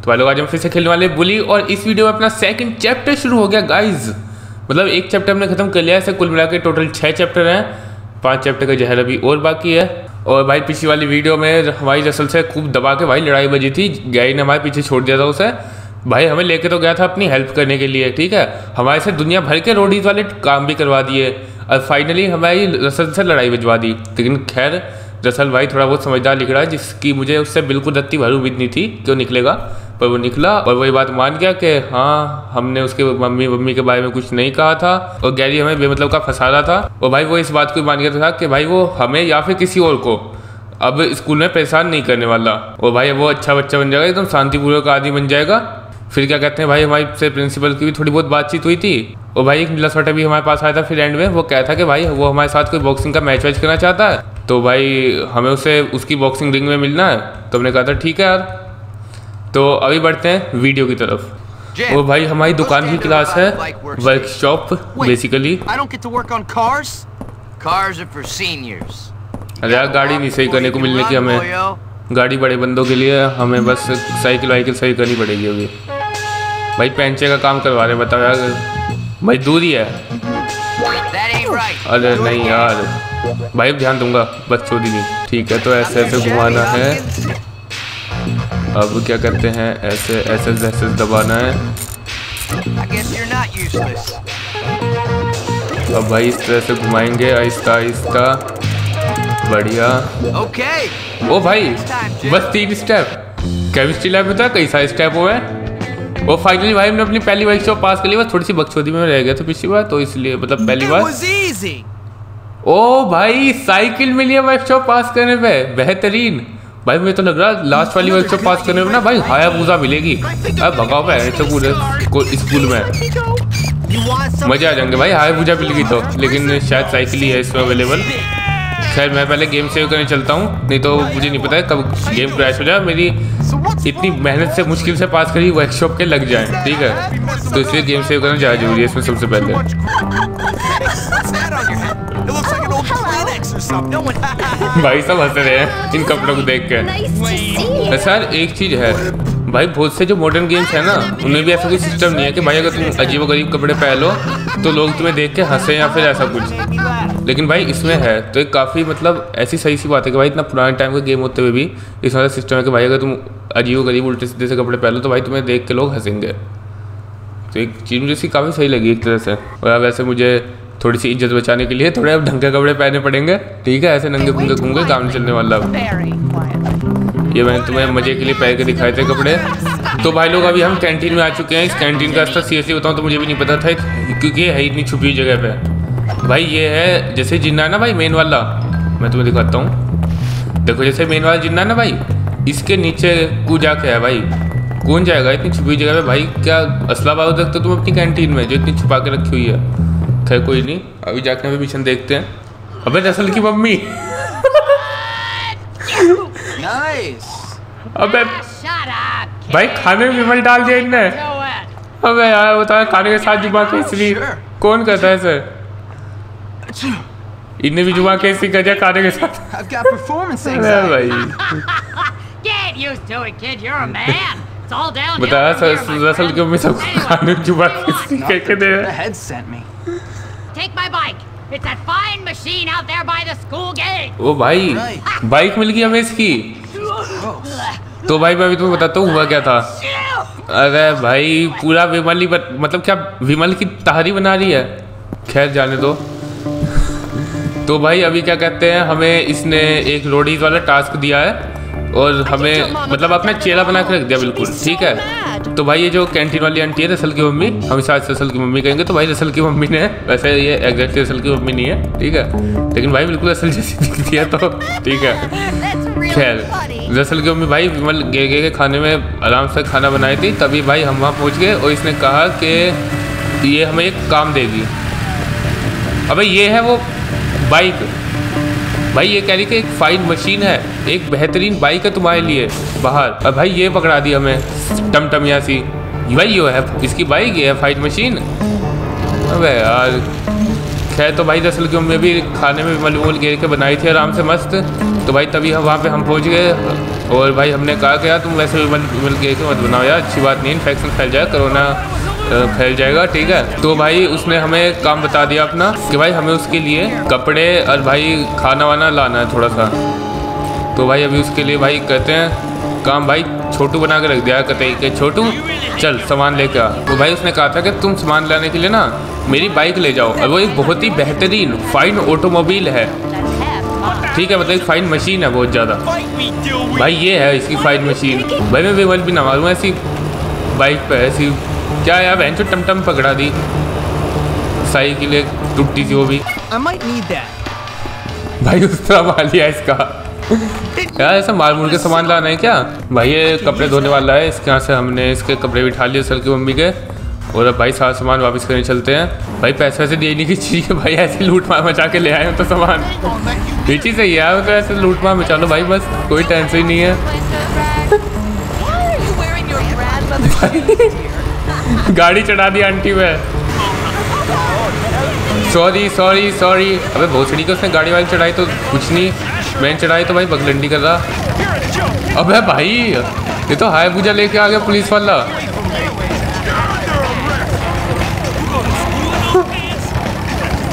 तो भाई लोग, आज हम फिर से खेलने वाले बुली और इस वीडियो में अपना सेकंड चैप्टर शुरू हो गया गाइज़ मतलब एक चैप्टर हमने खत्म कर लिया है कुल मिला के टोटल छः चैप्टर हैं। पाँच चैप्टर का जहर अभी और बाकी है। और भाई, पिछली वाली वीडियो में हमारी जसल से खूब दबा के भाई लड़ाई बजी थी। गैरी ने हमारे पीछे छोड़ दिया था उसे। भाई, हमें लेके तो गया था अपनी हेल्प करने के लिए, ठीक है? हमारे से दुनिया भर के रोडीज वाले काम भी करवा दिए। और फाइनली हमारी रसल से लड़ाई भिजवा दी। लेकिन खैर रसल भाई थोड़ा बहुत समझदार लिख रहा है, जिसकी मुझे उससे बिल्कुल रत्ती भर उम्मीद नहीं थी, क्यों निकलेगा? पर वो निकला और वही बात मान गया कि हाँ हमने उसके मम्मी मम्मी के बारे में कुछ नहीं कहा था और गैरी हमें बेमतलब का फंसा रहा था। और भाई वो इस बात को मान गया था कि भाई वो हमें या फिर किसी और को। अब स्कूल में परेशान नहीं करने वाला। और भाई वो अच्छा बच्चा बन जाएगा, एकदम शांतिपूर्वक आदमी बन जाएगा। फिर क्या कहते हैं, भाई हमारी से प्रिंसिपल की भी थोड़ी बहुत बातचीत हुई थी। और भाई एक नीला सोटा भी हमारे पास आया था फिर एंड में, वो कहता कि भाई वो हमारे साथ कोई बॉक्सिंग का मैच वैच करना चाहता है। तो भाई हमें उसे, उसकी बॉक्सिंग रिंग में मिलना है। तो हमने कहा था, ठीक है यार। तो अभी बढ़ते हैं वीडियो की तरफ़। वो भाई हमारी दुकान की क्लास है वर्कशॉप बेसिकली. अरे यार गाड़ी नहीं सही करने को मिलने की हमें। गाड़ी बड़े बंदों के लिए हमें बस साइकिल वाइकिल सही करनी पड़ेगी अभी। भाई पेंचे का काम करवा रहे बताओ यार। भाई दूरी है. अरे नहीं यार। भाई ध्यान दूँगा बस चोरी नहीं ठीक है तो ऐसे ऐसे घुमाना है। अब क्या करते हैं? ऐसे ऐसे ऐसे दबाना है. अब भाई इस तरह से घुमाएँगे आहिस्ता आहिस्ता। बढ़िया। Okay. ओ भाई बस तीन स्टेप केमिस्ट्री लैब में था कई सारे स्टेप हुए वो फाइनली भाई हमने अपनी पहली वर्कशॉप पास कर ली बस थोड़ी सी बकचोदी में रह गया था पिछली बार तो इसलिए मतलब पहली बार। ओ भाई साइकिल मिली है वर्कशॉप पास करने पे बेहतरीन। भाई, मुझे तो लग रहा है लास्ट वाली वर्कशॉप पास करने में ना भाई हाया पूजा मिलेगी। अब भगाओ पूरे को- स्कूल में? मज़े आ जाएँगे भाई, हाया पूजा मिलेगी तो। लेकिन शायद साइकिल ही है इसमें अवेलेबल खैर, मैं पहले गेम सेव करने चलता हूँ। नहीं तो मुझे नहीं पता है कब गेम क्रैश हो जाए। मेरी इतनी मेहनत से, मुश्किल से पास करी वर्कशॉप के लग जाए, ठीक है? तो इसलिए गेम सेव करना ज़्यादा ज़रूरी है इसमें सबसे पहले। भाई सब हंस रहे हैं इन कपड़ों को देख के. सर एक चीज़ है। भाई बहुत से जो मॉडर्न गेम्स है ना उनमें भी ऐसा कोई सिस्टम नहीं है कि भाई अगर तुम अजीब गरीब कपड़े पहन लो तो लोग तुम्हें देख के हंसे या फिर ऐसा कुछ। लेकिन भाई इसमें है तो एक काफ़ी मतलब ऐसी सही सी बात है कि भाई इतना पुराने टाइम का गेम होते हुए भी इस वाला सिस्टम है कि भाई अगर तुम अजीब गरीब उल्टे सीधे से कपड़े पहन लो तो भाई तुम्हें देख के लोग हंसेंगे। तो एक चीज़ मुझे इसकी काफ़ी सही लगी एक तरह से। और अब वैसे मुझे थोड़ी सी इज़्ज़त बचाने के लिए थोड़े अब ढंग के कपड़े पहनने पड़ेंगे। ठीक है, ऐसे नंगे पुंगे घूँगे काम चलने वाला अब ये मैंने तुम्हें मज़े के लिए पहन के दिखाए थे कपड़े। तो भाई लोग, अभी हम कैंटीन में आ चुके हैं। इस कैंटीन का रास्ता सीरियसली बताऊँ तो मुझे भी नहीं पता था, क्योंकि है इतनी छुपी जगह पे। भाई, ये है जैसे जिन्ना है ना भाई मेन वाला। मैं तुम्हें दिखाता हूँ। देखो, जैसे मेन वाला जिन्ना ना भाई, इसके नीचे कूदा क्या है भाई। कौन जाएगा इतनी छुपी जगह पे? भाई, क्या असला बाबू देखते तुम अपनी कैंटीन में, जो इतनी छुपा के रखी हुई है? खैर कोई नहीं। अभी जाके हमें मिशन देखते हैं। अबे रसल की मम्मी। अबे भाई खाने में विमल डाल दिया इनने। अबे यार बता तो खाने के साथ जुबा कैसी कौन करता है सर इनने भी जुबा कैसी कर दिया खाने के साथ। अरे भाई। बताया सर रसल की मम्मी सब खाने में जुबा कैसी कैसे दे रहे Take my bike. It's that fine machine out there by the school gate. ओ भाई बाइक मिल गई हमें इसकी। तो भाई मैं अभी तुम्हें बताता हूँ हुआ क्या था। अरे भाई पूरा विमल ही बत, मतलब क्या विमल की तहारी बना रही है? खैर जाने दो। तो भाई अभी क्या कहते हैं हमें इसने एक रोडीज वाला टास्क दिया है और हमें मतलब अपना चेहरा बना के रख दिया बिल्कुल ठीक है? तो भाई ये जो कैंटीन वाली आंटी है रसल की मम्मी हम इसे आज रसल की मम्मी कहेंगे तो भाई रसल की मम्मी ने वैसे ये एग्जैक्टली रसल की मम्मी नहीं है ठीक है? लेकिन भाई बिल्कुल रसल जैसी दिखती है तो ठीक है। खैर. दरअसल की मम्मी भाई विमल गे गे के खाने में आराम से खाना बनाई थी तभी भाई हम वहाँ पहुँच गए और इसने कहा कि ये हमें एक काम देगी अबे ये है वो बाइक भाई, ये कह रही कि एक फाइन मशीन है, एक बेहतरीन बाइक है तुम्हारे लिए, बाहर। और भाई, ये पकड़ा दी हमें, टमटमिया सी। भाई, यो है, इसकी बाइक ये है फाइन मशीन अबे यार, खैर तो भाई, दरअसल की मम्मी भी खाने में विमल घेर के बनाई थी, आराम से मस्त। तो भाई, तभी हम, वहाँ पे हम पहुँच गए। और भाई, हमने कहा कि यार, तुम वैसे भी मिल मिल के मत बनाओ यार, अच्छी बात नहीं इन्फेक्शन फैल जाए कोरोना फैल जाएगा, ठीक है? तो भाई उसने हमें काम बता दिया अपना, कि भाई हमें उसके लिए कपड़े और भाई खाना वाना लाना है थोड़ा सा तो भाई अभी उसके लिए भाई कहते हैं, काम भाई छोटू बना के रख दिया कहते हैं कि। छोटू, चल, सामान लेके आ। तो भाई उसने कहा था कि तुम सामान लाने के लिए ना, मेरी बाइक ले जाओ। और वो एक बहुत ही बेहतरीन फाइन ऑटोमोबाइल है। ठीक है मतलब एक फाइन मशीन है बहुत ज़्यादा! भाई ये है इसकी फाइन मशीन भाई मैं विवल भी ना मालूम ऐसी बाइक पर ऐसी क्या यार बहन चो टमटम पकड़ा दी? साइकिल एक टूटी सी वो भी। I might need that. भाई उस तरह मार लिया इसका। यार ऐसा मार मुड़ के सामान लाना है क्या? भाई ये कपड़े धोने वाला है इसके यहाँ से हमने इसके कपड़े बिठा लिए सल की मम्मी के। और अब भाई सारा सामान वापस करने चलते हैं। भाई पैसे वैसे देने की। चाहिए भाई ऐसे लूट मार मचा के ले आए हो तो सामान। ये चीज़ सही है यार तो ऐसे लूट मार मचा लो भाई बस कोई टेंशन ही। नहीं है गाड़ी चढ़ा दी आंटी में। सॉरी सॉरी सॉरी अबे भोसड़ी को उसने गाड़ी वाली चढ़ाई तो कुछ नहीं। मैंने चढ़ाई तो भाई बगलंडी कर रहा। अबे भाई ये तो हाय पूजा लेके आ गया पुलिस वाला।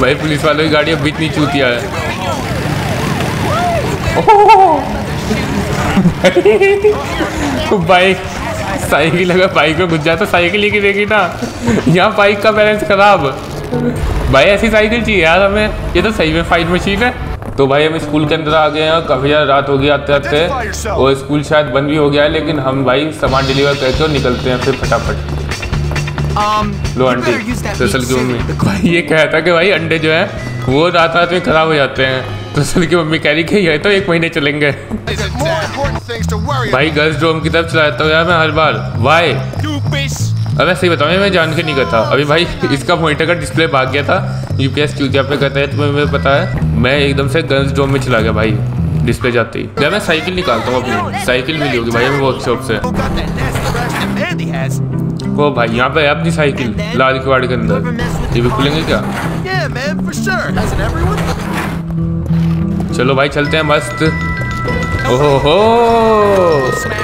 भाई पुलिस वालों की गाड़ी अब भी इतनी चूतिया है। ओह, भाई साइकिल अगर बाइक में घुस जाए तो साइकिल ही गिरेगी ना। यहाँ बाइक का बैलेंस खराब। भाई ऐसी साइकिल चाहिए यार हमें। ये तो सही में फाइन मशीन है। तो भाई हम स्कूल के अंदर आ गए हैं काफ़ी ज़्यादा रात हो गई आते आते। और स्कूल शायद बंद भी हो गया है लेकिन हम भाई सामान डिलीवर करके और निकलते हैं फिर फटाफट। Um, लो आंटी दरअसल की मम्मी। भाई ये कहता कि भाई अंडे जो है वो रात रात में खराब हो जाते हैं। तो असल की मम्मी कह रही कि ये तो एक महीने चलेंगे। भाई गर्ल्स ड्रोम की तरफ़ चलाता हूँ यार मैं हर बार। वाई! अब ऐसे ही बताऊँ मैं जान के नहीं करता। अभी भाई इसका मॉनिटर का डिस्प्ले भाग गया था। यूपीएस चूतिया पे कहता है तुम्हें मुझे पता है मैं एकदम से गर्ल्स ड्रोम में चला गया भाई डिस्प्ले जाते ही। जब मैं साइकिल निकालता हूँ अपनी साइकिल मिली होगी भाई हमें वर्कशॉप से? वो भाई यहाँ पे है अपनी साइकिल लाल किवाड़ के अंदर। ये भी खुलेंगे क्या? चलो भाई चलते हैं मस्त। ओहो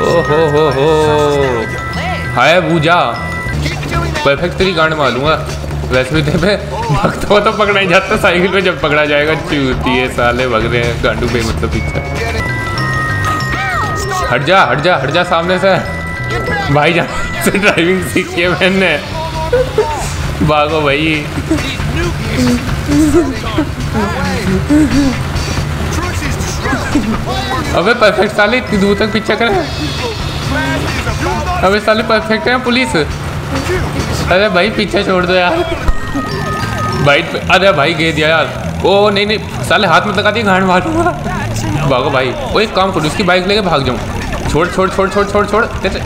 ओहो हो हो हाय पूजा। परफेक्ट तेरी गांड मालूँगा वैसे भी तेरे पे भक्त हो तो पकड़ा ही जाता। साइकिल पे जब पकड़ा जाएगा, चूती है, साले भग रहे हैं, गांडू पे मतलब पीछे। हट जा हट जा हट जा सामने से। भाई जान से ड्राइविंग सीखी है मैंने। भागो भाई. अबे परफेक्ट साले, इतनी दूर तक पीछे करे। अबे साले परफेक्ट है पुलिस। अरे भाई, पीछे छोड़ दो यार। भाई, अरे भाई, गे दिया यार। ओ, नहीं नहीं, साले हाथ में लगा दिया, गांड मारूँगा भागो भाई। ओ, एक काम करो, इसकी बाइक लेके भाग जाऊँ। छोड़ छोड़ छोड़ छोड़ छोड़ छोड़। तेरे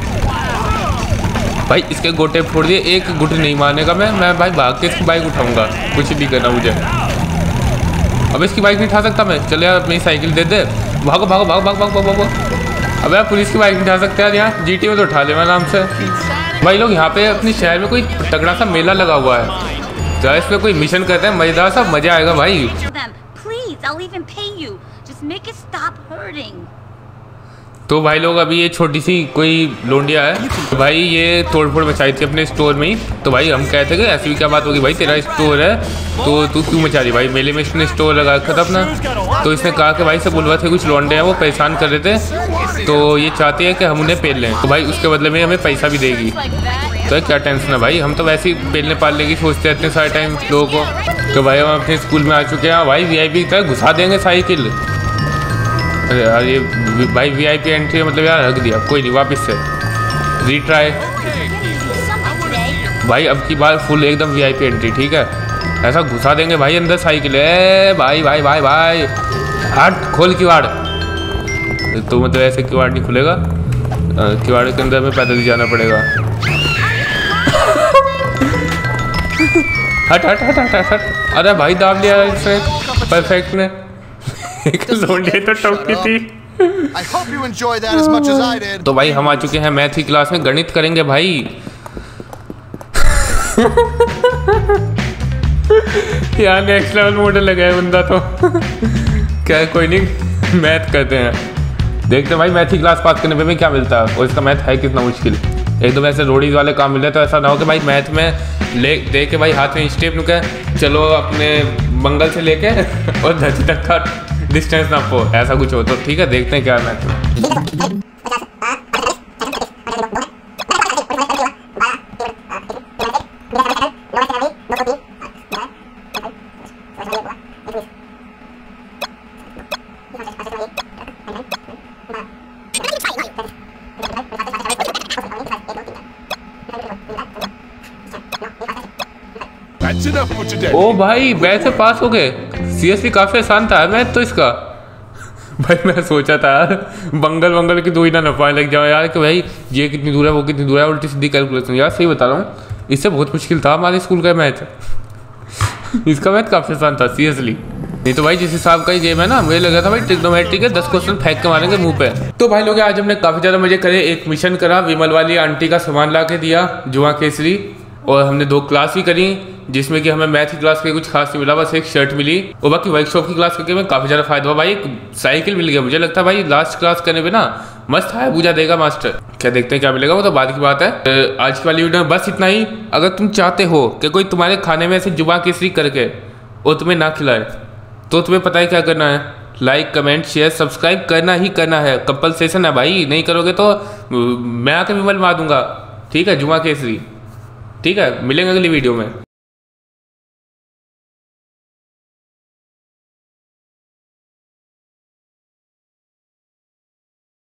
भाई, इसके गोटे फोड़ दिए, एक गुट नहीं मारने का मैं। मैं भाई भाग के इसकी बाइक उठाऊँगा। कुछ भी करना मुझे। अब इसकी बाइक नहीं उठा सकता मैं चल यार, अपनी साइकिल दे दे भागो भागो भागो भागो भागो भागो अब यार, पुलिस की बाइक नहीं उठा सकते यार यहाँ जीटी में तो उठा ले आराम से भाई लोग, यहाँ पे अपने शहर में कोई तगड़ा सा मेला लगा हुआ है तो इस पर कोई मिशन करते हैं, मज़ेदार सा, मज़ा आएगा भाई. I'll even pay you. Just make it stop hurting. तो भाई लोग, अभी ये छोटी सी कोई लोंडिया है। तो भाई ये तोड़ फोड़ मचाई थी अपने स्टोर में ही। तो भाई हम कहते कि ऐसी भी क्या बात होगी? भाई तेरा स्टोर है तो तू क्यों मचा रही भाई मेले में इसने स्टोर लगा रखा था अपना। तो इसने कहा कि भाई सब बुलवा थे, कुछ लौंडे हैं, वो परेशान कर रहे थे। तो ये चाहते हैं कि हम उन्हें पेल लें। तो भाई उसके बदले में हमें पैसा भी देगी। तो क्या टेंशन है भाई? हम तो वैसे ही पेलने पालने की सोचते रहते हैं सारे टाइम लोगों को। तो भाई हम अपने स्कूल में आ चुके हैं। भाई वी आई पी घुसा देंगे साइकिल अरे यार, ये भाई वी आई पी एंट्री मतलब यार रख दिया, कोई नहीं, वापस से। रीट्राई भाई, अब की बार फुल एकदम वी आई पी एंट्री ठीक है? ऐसा घुसा देंगे भाई अंदर साइकिल है भाई भाई भाई भाई। हट खोल किवाड़ तो मतलब ऐसे किवाड़ नहीं खुलेगा। किवाड़ के अंदर में पैदल ही जाना पड़ेगा। हट हट हट हट हट हट। अरे भाई, दाब लिया इसने। परफेक्ट ने। एक लोंडे तो टोकी थी। I hope you enjoyed that as much as I did. तो भाई हम आ चुके हैं मैथ की क्लास में। गणित करेंगे भाई। यार नेक्स्ट लेवल मॉडल लगा है बंदा तो। क्या कोई नहीं मैथ करते हैं। देखते हैं भाई मैथ की क्लास पास करने पे में क्या मिलता है? और इसका मैथ है कितना मुश्किल। एकदम ऐसे रोडीज वाले काम मिल रहे तो ऐसा ना हो कि भाई मैथ में ले दे के भाई हाथ में स्टेप नुके चलो अपने मंगल से लेके और धरती तक का डिस्टेंस ना पो ऐसा कुछ हो तो ठीक है देखते हैं क्या मैथ में That's enough for today. ओ भाई वैसे पास हो गए सीएससी काफ़ी आसान था मैथ तो इसका। भाई, मैं सोचा था यार बंगल वंगल की दूरी ना नफा लग जाओ यार, कि भाई, ये कितनी दूर है, वो कितनी दूर है, उल्टी सीधी कैलकुलेशन यार, सही बता रहा हूँ, इससे बहुत मुश्किल था हमारे स्कूल का मैथ। इसका मैथ काफ़ी आसान था सीरियसली नहीं तो भाई, जिस हिसाब का ये गेम है ना, मुझे लगा था भाई ट्रिग्नोमेट्री के दस क्वेश्चन फेंक के मारेंगे मुँह पे। तो भाई, लोग, आज हमने काफ़ी ज़्यादा मज़े करे, एक मिशन करा, विमल वाली आंटी का सामान ला के दिया, जुआ केसरी। और हमने दो क्लास भी करी, जिसमें कि हमें मैथ की क्लास के कुछ खास नहीं मिला, बस एक शर्ट मिली। और बाकी वर्कशॉप की क्लास करके मैं काफ़ी ज़्यादा फ़ायदा हुआ। भाई, एक साइकिल मिल गया मुझे, लगता है भाई लास्ट क्लास करने पे ना, मस्त है पूजा देगा मास्टर क्या देखते हैं क्या मिलेगा, वो तो बाद की बात है। आज की वाली वीडियो में बस इतना ही। अगर तुम चाहते हो कि कोई तुम्हारे खाने में ऐसे जुबा केसरी करके, और तुम्हें ना खिलाए तो तुम्हें पता है क्या करना है? लाइक कमेंट शेयर सब्सक्राइब करना ही करना है। कंपलसेशन है भाई, नहीं करोगे तो मैं आके विमल मार दूँगा। ठीक है जुमा केसरी। ठीक है मिलेंगे अगली वीडियो में।